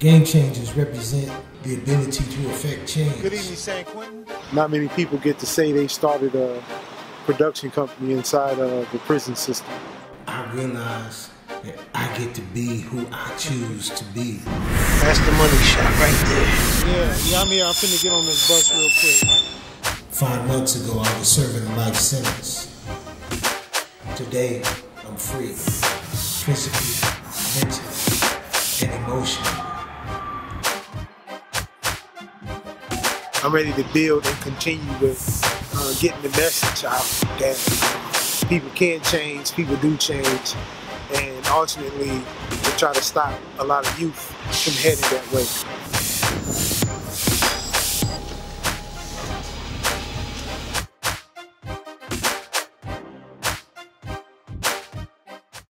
Game changers represent the ability to affect change. Good evening, San Quentin. Not many people get to say they started a production company inside of the prison system. I realize that I get to be who I choose to be. That's the money shot right there. Yeah, yeah, I'm here. I'm finna get on this bus real quick. Five months ago, I was serving a life sentence. Today, I'm free. Physically, mentally, and emotionally. I'm ready to build and continue with uh, getting the message out that people can change, people do change, and ultimately to try to stop a lot of youth from heading that way.